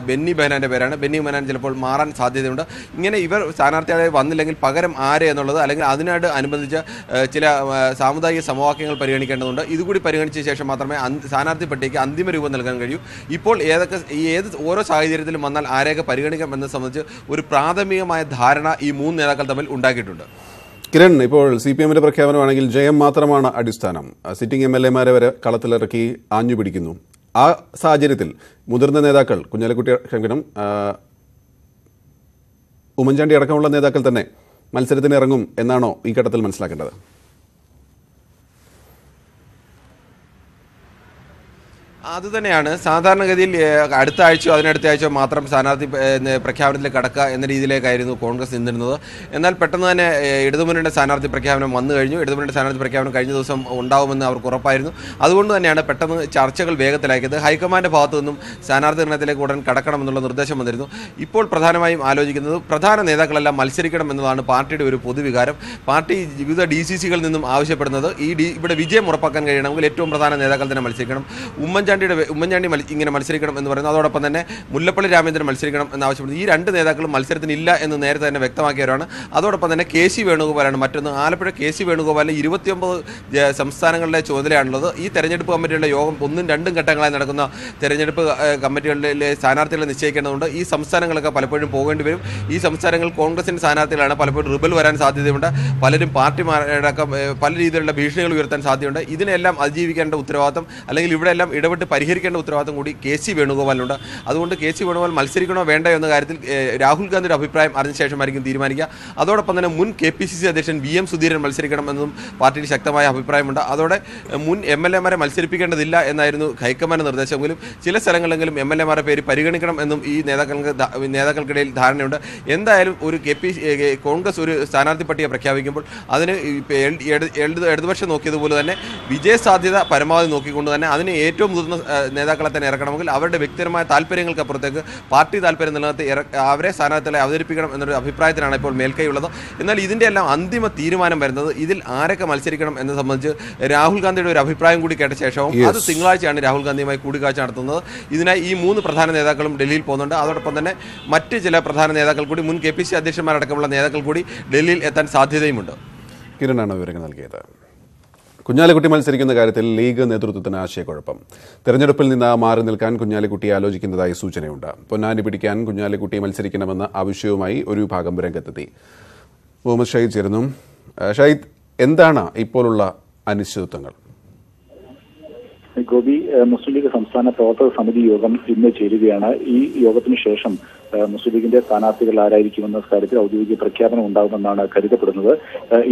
ബെന്നി ബെഹനാന്റെ പേരാണ്. ബെന്നി ബെഹനാൻ ചിലപ്പോൾ മാറാൻ സാധ്യതയുണ്ട്. ഇങ്ങനെ ഇവർ സ്ഥാനാർത്ഥികളെ വന്നില്ലെങ്കിൽ പകരം ആര് എന്നുള്ളത് അല്ലെങ്കിൽ അതിനായിട്ട് അനുബന്ധിച്ച് ചില സാമുദായിക സമവാക്യങ്ങൾ പരിഗണിക്കേണ്ടതുണ്ട്. ഇതുകൂടി പരിഗണിച്ച ശേഷം മാത്രമേ സ്ഥാനാർത്ഥി പട്ടികയ്ക്ക് അന്തിമ രൂപം നൽകാൻ കഴിയൂ. ഇപ്പോൾ ഏതൊക്കെ ഏത് ഓരോ സാഹചര്യത്തിലും വന്നാൽ ആരെയൊക്കെ പരിഗണിക്കാം എന്നത് സംബന്ധിച്ച് ഒരു പ്രാഥമികമായ ധാരണ ഈ മൂന്ന് നേതാക്കൾ തമ്മിൽ ഉണ്ടാക്കിയിട്ടുണ്ട്. കിരൺ ഇപ്പോൾ സി പി എമ്മിന്റെ പ്രഖ്യാപനമാണെങ്കിൽ ജയം മാത്രമാണ് അടിസ്ഥാനം. സിറ്റിംഗ് എം എൽ എമാരെ വരെ കളത്തിലിറക്കി ആഞ്ഞു പിടിക്കുന്നു ആ സാഹചര്യത്തിൽ മുതിർന്ന നേതാക്കൾ കുഞ്ഞാലിക്കുട്ടി ആ, ഉമ്മൻചാണ്ടി അടക്കമുള്ള നേതാക്കൾ തന്നെ മത്സരത്തിന് ഇറങ്ങും എന്നാണോ ഈ ഘട്ടത്തിൽ മനസ്സിലാക്കേണ്ടത്? അതുതന്നെയാണ് സാധാരണഗതിയിൽ അടുത്ത ആഴ്ചയോ അതിനടുത്ത ആഴ്ചയോ മാത്രം സ്ഥാനാർത്ഥി പ്രഖ്യാപനത്തിൽ കടക്കുക എന്ന രീതിയിലേക്കായിരുന്നു കോൺഗ്രസ് നിന്നിരുന്നത്. എന്നാൽ പെട്ടെന്ന് തന്നെ ഇടതുമുന്നണിയുടെ സ്ഥാനാർത്ഥി പ്രഖ്യാപനം വന്നു കഴിഞ്ഞു. ഇടതുമുന്നണിയുടെ സ്ഥാനാർത്ഥി പ്രഖ്യാപനം കഴിഞ്ഞ ദിവസം ഉണ്ടാവുമെന്ന് അവർക്ക് ഉറപ്പായിരുന്നു. അതുകൊണ്ട് തന്നെയാണ് പെട്ടെന്ന് ചർച്ചകൾ വേഗത്തിലാക്കിയത്. ഹൈക്കമാൻഡ് ഭാഗത്തു നിന്നും സ്ഥാനാർത്ഥി നിർണയത്തിലേക്ക് ഉടൻ കടക്കണമെന്നുള്ള നിർദ്ദേശം വന്നിരുന്നു. ഇപ്പോൾ പ്രധാനമായും ആലോചിക്കുന്നത് പ്രധാന നേതാക്കളെല്ലാം മത്സരിക്കണം എന്നതാണ് പാർട്ടിയുടെ ഒരു പൊതുവികാരം. പാർട്ടി വിവിധ ഡി സി സികളിൽ നിന്നും ആവശ്യപ്പെടുന്നത് ഈ ഡി ഇവിടെ വിജയം ഉറപ്പാക്കാൻ കഴിയണമെങ്കിൽ ഏറ്റവും പ്രധാന നേതാക്കൾ തന്നെ മത്സരിക്കണം. ഉമ്മൻചാണ്ടിയുടെ ഉമ്മൻചാണ്ടി ഇങ്ങനെ മത്സരിക്കണം എന്ന് പറയുന്നു അതോടൊപ്പം തന്നെ മുല്ലപ്പള്ളി രാമേന്ദ്രൻ മത്സരിക്കണം എന്ന് ആവശ്യപ്പെടുന്നു ഈ രണ്ട് നേതാക്കളും മത്സരത്തിന് ഇല്ല എന്ന് നേരത്തെ തന്നെ വ്യക്തമാക്കിയവരാണ്. അതോടൊപ്പം തന്നെ കെ സി വേണുഗോപാലാണ് മറ്റൊന്ന്. ആലപ്പുഴ കെ സി വേണുഗോപാലിന് ഇരുപത്തിയൊമ്പത് സംസ്ഥാനങ്ങളിലെ ചുമതലയാണുള്ളത്. ഈ തെരഞ്ഞെടുപ്പ് കമ്മിറ്റിയുടെ യോഗം ഒന്നും രണ്ടും ഘട്ടങ്ങളായി നടക്കുന്ന തെരഞ്ഞെടുപ്പ് കമ്മിറ്റികളിലെ സ്ഥാനാർത്ഥികളെ നിശ്ചയിക്കേണ്ടതുണ്ട്. ഈ സംസ്ഥാനങ്ങളൊക്കെ പലപ്പോഴും പോകേണ്ടി വരും. ഈ സംസ്ഥാനങ്ങൾ കോൺഗ്രസിന്റെ സ്ഥാനാർത്ഥികളാണ് പലപ്പോഴും റിബൽ വരാൻ സാധ്യതയുണ്ട്. പലരും പാർട്ടിമാരടക്കം ഏഹ്, പല രീതിയിലുള്ള ഭീഷണികൾ ഉയർത്താൻ സാധ്യതയുണ്ട്. ഇതിനെല്ലാം അതിജീവിക്കേണ്ട ഉത്തരവാദിത്തം അല്ലെങ്കിൽ ഇവിടെ എല്ലാം ഇടപെട്ട് പരിഹരിക്കേണ്ട ഉത്തരവാദിത്തം കൂടി കെ സി വേണുഗോപാലിനുണ്ട്. അതുകൊണ്ട് കെ സി വേണുഗോപാൽ മത്സരിക്കണോ വേണ്ടോ എന്ന കാര്യത്തിൽ രാഹുൽ ഗാന്ധിയുടെ അഭിപ്രായം അറിഞ്ഞ ശേഷമായിരിക്കും തീരുമാനിക്കുക. അതോടൊപ്പം തന്നെ മുൻ കെ പി സി സി അധ്യക്ഷൻ വി എം സുധീരൻ മത്സരിക്കണമെന്നും പാർട്ടിയിൽ ശക്തമായ അഭിപ്രായമുണ്ട്. അതോടെ മുൻ എം എൽ എമാരെ മത്സരിപ്പിക്കേണ്ടതില്ല എന്നായിരുന്നു ഹൈക്കമാൻഡ് നിർദ്ദേശമെങ്കിലും ചില സ്ഥലങ്ങളിലെങ്കിലും എം എൽ എമാരുടെ പേര് പരിഗണിക്കണം എന്നും ഈ നേതാക്കൾക്ക് നേതാക്കൾക്കിടയിൽ ധാരണയുണ്ട്. എന്തായാലും ഒരു കെ പി കോൺഗ്രസ് ഒരു സ്ഥാനാർത്ഥി പട്ടിക പ്രഖ്യാപിക്കുമ്പോൾ അതിന് ഇടതുപക്ഷം നോക്കിയതുപോലെ തന്നെ വിജയ സാധ്യത പരമാവധി നോക്കിക്കൊണ്ട് തന്നെ അതിന് ഏറ്റവും മുതിർന്ന നേതാക്കളെ തന്നെ ഇറക്കണമെങ്കിൽ അവരുടെ വ്യക്തിപരമായ താല്പര്യങ്ങൾക്ക് അപ്പുറത്തേക്ക് പാർട്ടി താല്പര്യം നിലനിർത്തി അവരെ സ്ഥാനാർത്ഥികളെ അവതരിപ്പിക്കണം എന്നൊരു അഭിപ്രായത്തിലാണ് ഇപ്പോൾ മേൽക്കൈയുള്ളത്. എന്നാൽ ഇതിന്റെ എല്ലാം അന്തിമ തീരുമാനം വരുന്നത് ഇതിൽ ആരൊക്കെ മത്സരിക്കണം എന്ന് സംബന്ധിച്ച് രാഹുൽ ഗാന്ധിയുടെ ഒരു അഭിപ്രായം കൂടി കേട്ട ശേഷവും അത് തിങ്കളാഴ്ചയാണ് രാഹുൽ ഗാന്ധിയുമായി കൂടിക്കാഴ്ച നടത്തുന്നത്. ഇതിനായി ഈ മൂന്ന് പ്രധാന നേതാക്കളും ഡൽഹിയിൽ പോകുന്നുണ്ട്. അതോടൊപ്പം തന്നെ മറ്റ് ചില പ്രധാന നേതാക്കൾ കൂടി മുൻ കെ പി സി അധ്യക്ഷന്മാരടക്കമുള്ള നേതാക്കൾ കൂടി ഡൽഹിയിൽ എത്താൻ സാധ്യതയുമുണ്ട്. കിരണാണ് വിവരങ്ങൾ നൽകിയത്. കുഞ്ഞാലിക്കുട്ടി മത്സരിക്കുന്ന കാര്യത്തിൽ ലീഗ് നേതൃത്വത്തിന് ആശയക്കുഴപ്പം. തെരഞ്ഞെടുപ്പിൽ നിന്ന് മാറി നിൽക്കാൻ കുഞ്ഞാലിക്കുട്ടി ആലോചിക്കുന്നതായി സൂചനയുണ്ട്. പൊന്നാനി പിടിക്കാൻ കുഞ്ഞാലിക്കുട്ടി മത്സരിക്കണമെന്ന ആവശ്യവുമായി ഒരു വിഭാഗം രംഗത്തെത്തി. മുഹമ്മദ് ഷഹീദ് ചേരുന്നു. ഷഹീദ് എന്താണ് ഇപ്പോഴുള്ള അനിശ്ചിതത്വങ്ങൾ? ഗോപി മുസ്ലിം ലീഗ് സംസ്ഥാന പ്രവർത്തക സമിതി യോഗം ഇന്ന് ചേരുകയാണ്. ഈ യോഗത്തിന് ശേഷം മുസ്ലിം ലീഗിന്റെ സ്ഥാനാർത്ഥികൾ ആരായിരിക്കുമെന്ന കാര്യത്തിൽ ഔദ്യോഗിക പ്രഖ്യാപനം ഉണ്ടാകുമെന്നാണ് കരുതപ്പെടുന്നത്.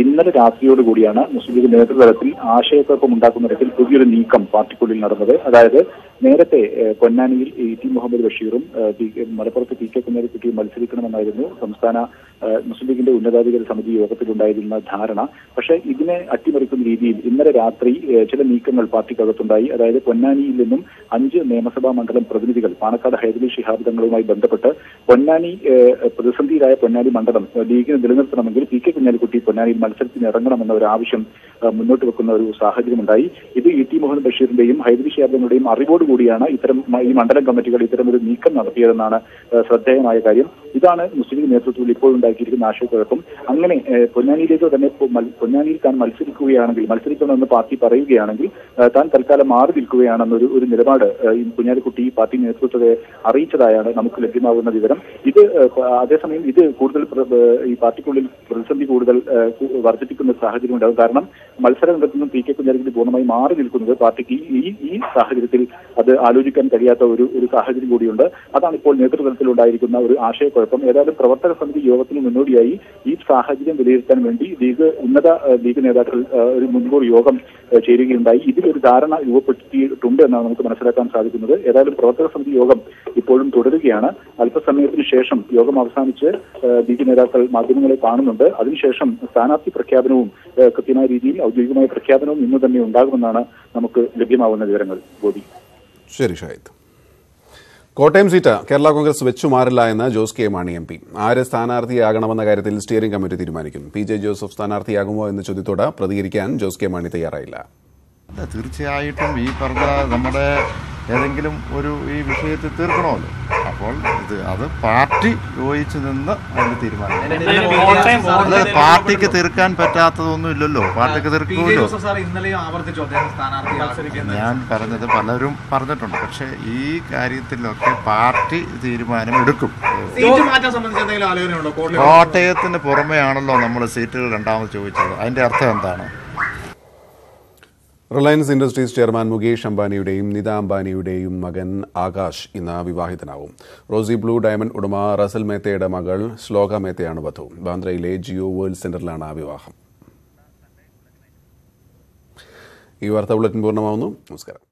ഇന്നലെ രാത്രിയോടുകൂടിയാണ് മുസ്ലിം ലീഗ് നേതൃതലത്തിൽ ആശയക്കുഴപ്പം ഉണ്ടാക്കുന്ന തരത്തിൽ പുതിയൊരു നീക്കം പാർട്ടിക്കുള്ളിൽ നടന്നത്. അതായത് നേരത്തെ പൊന്നാനിയിൽ ഇ ടി മുഹമ്മദ് ബഷീറും മലപ്പുറത്ത് പി കെ കുഞ്ഞാലിക്കുട്ടിയും മത്സരിക്കണമെന്നായിരുന്നു സംസ്ഥാന മുസ്ലിം ലീഗിന്റെ ഉന്നതാധികാര സമിതി യോഗത്തിലുണ്ടായിരുന്ന ധാരണ. പക്ഷേ ഇതിനെ അട്ടിമറിക്കുന്ന രീതിയിൽ ഇന്നലെ രാത്രി ചില നീക്കങ്ങൾ പാർട്ടിക്കകത്തുണ്ടായി. അതായത് പൊന്നാനിയിൽ നിന്നും അഞ്ച് നിയമസഭാ മണ്ഡലം പ്രതിനിധികൾ പാണക്കാട് ഹൈദരലി ശിഹാബ് തങ്ങളുമായി ബന്ധപ്പെട്ട് പൊന്നാനി പ്രതിസന്ധിയിലായ പൊന്നാനി മണ്ഡലം ലീഗിന് നിലനിർത്തണമെങ്കിൽ പി കെ കുഞ്ഞാലിക്കുട്ടി പൊന്നാനിയിൽ മത്സരത്തിന് ഇറങ്ങണമെന്ന ഒരു ആവശ്യം മുന്നോട്ട് വെക്കുന്ന ഒരു സാഹചര്യമുണ്ടായി. ഇത് ഇ ടി മോഹൻ ബഷീറിന്റെയും ഹൈദരി തങ്ങളുടെയും അറിവോടുകൂടിയാണ് ഇത്തരം ഈ മണ്ഡലം കമ്മിറ്റികൾ ഇത്തരം ഒരു നീക്കം നടത്തിയതെന്നാണ് ശ്രദ്ധേയമായ കാര്യം. ഇതാണ് മുസ്ലിം ലീഗ് നേതൃത്വത്തിൽ ഇപ്പോൾ ഉണ്ടാക്കിയിരിക്കുന്ന ആശയക്കുഴപ്പം. അങ്ങനെ പൊന്നാനിയിലേക്ക് തന്നെ പൊന്നാനിയിൽ താൻ മത്സരിക്കുകയാണെങ്കിൽ മത്സരിക്കണമെന്ന് പാർട്ടി പറയുകയാണെങ്കിൽ താൻ തൽക്കാലം മാറി നിൽക്കുകയാണെന്നൊരു ഒരു നിലപാട് കുഞ്ഞാലിക്കുട്ടി പാർട്ടി നേതൃത്വത്തെ അറിയിച്ചതായാണ് നമുക്ക് ലഭ്യമാകുന്ന വിവരം. ഇത് അതേസമയം ഇത് കൂടുതൽ ഈ പാർട്ടിക്കുള്ളിൽ പ്രതിസന്ധി കൂടുതൽ വർദ്ധിപ്പിക്കുന്ന സാഹചര്യം ഉണ്ടാകും. കാരണം മത്സര രംഗത്ത് നിന്നും പി കെ കുഞ്ഞാലിക്കുട്ടി പൂർണമായി മാറി നിൽക്കുന്നത് പാർട്ടിക്ക് ഈ ഈ സാഹചര്യത്തിൽ അത് ആലോചിക്കാൻ കഴിയാത്ത ഒരു ഒരു സാഹചര്യം കൂടിയുണ്ട്. അതാണ് ഇപ്പോൾ നേതൃത്വത്തിൽ ഉണ്ടായിരിക്കുന്ന ഒരു ആശയക്കുഴപ്പം. ഏതായാലും പ്രവർത്തക സമിതി യോഗത്തിന് മുന്നോടിയായി ഈ സാഹചര്യം വിലയിരുത്താൻ വേണ്ടി ലീഗ് ഉന്നത ലീഗ് നേതാക്കൾ ഒരു മുൻകൂർ യോഗം ചേരുകയുണ്ടായി. ഇതിലൊരു ധാരണ രൂപപ്പെടുത്തിയിട്ടുണ്ട് എന്നാണ് നമുക്ക് മനസ്സിലാക്കാൻ സാധിക്കുന്നത്. ഏതായാലും പ്രവർത്തക സമിതി യോഗം ഇപ്പോഴും തുടരുകയാണ്. അല്പസമയത്തിന് ശേഷം യോഗം അവസാനിച്ച് ബി ജെ നേതാക്കൾ മാധ്യമങ്ങളെ കാണുന്നുണ്ട്. അതിനുശേഷം സ്ഥാനാർത്ഥി പ്രഖ്യാപനവും കൃത്യമായ രീതിയിൽ ഔദ്യോഗികമായ പ്രഖ്യാപനവും ഇന്ന് തന്നെ ഉണ്ടാകുമെന്നാണ് നമുക്ക് ലഭ്യമാവുന്ന വിവരങ്ങൾ. ഗോപി. ശരി ഷാഹിദ്. കോട്ടയം സീറ്റ് കേരള കോൺഗ്രസ് വെച്ചു മാറില്ല എന്ന് Jose K Mani M P. ആര് സ്ഥാനാർത്ഥിയാകണമെന്ന കാര്യത്തിൽ സ്റ്റിയറിംഗ് കമ്മിറ്റി തീരുമാനിക്കും പി ജെ ജോസഫ് സ്ഥാനാർത്ഥിയാകുമോ എന്ന ചോദ്യത്തോട് പ്രതികരിക്കാൻ ജോസ് കെ മാണി തയ്യാറായില്ല. തീർച്ചയായിട്ടും ഈ പറഞ്ഞ നമ്മുടെ ഏതെങ്കിലും ഒരു ഈ വിഷയത്തിൽ തീർക്കണമല്ലോ. അപ്പോൾ ഇത് അത് പാർട്ടി യോജിച്ച് നിന്ന് അതിന് തീരുമാനം അതായത് പാർട്ടിക്ക് തീർക്കാൻ പറ്റാത്തതൊന്നും ഇല്ലല്ലോ. പാർട്ടിക്ക് തീർക്കുമല്ലോ. ഇന്നലെയും ആവർത്തിച്ചു അദ്ദേഹം സ്ഥാനാർത്ഥി ഞാൻ പറഞ്ഞത് പലരും പറഞ്ഞിട്ടുണ്ട്. പക്ഷേ ഈ കാര്യത്തിലൊക്കെ പാർട്ടി തീരുമാനം എടുക്കും കോട്ടയത്തിന് പുറമെയാണല്ലോ നമ്മൾ സീറ്റുകൾ രണ്ടാമത് ചോദിച്ചത്. അതിന്റെ അർത്ഥം എന്താണ്? റിലയൻസ് ഇൻഡസ്ട്രീസ് ചെയർമാൻ മുകേഷ് അംബാനിയുടെയും നിത അംബാനിയുടെയും മകൻ ആകാശ് ഇന്ന് വിവാഹിതനാവും റോസി ബ്ലൂ ഡയമണ്ട് ഉടമ റസൽ മേത്തയുടെ മകൾ ശ്ലോക മേത്തയാണ് വധു ബാന്ദ്രയിലെ ജിയോ വേൾഡ് സെന്ററിലാണ് വിവാഹം. ഈ വാർത്ത ബുള്ളറ്റിൻ പൂർണമാവുന്നു. നമസ്കാരം.